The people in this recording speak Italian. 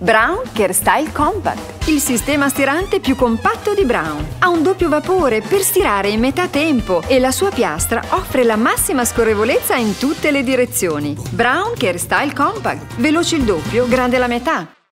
Brown Care Style Compact, il sistema stirante più compatto di Brown. Ha un doppio vapore per stirare in metà tempo e la sua piastra offre la massima scorrevolezza in tutte le direzioni. Brown Care Style Compact, veloce il doppio, grande la metà.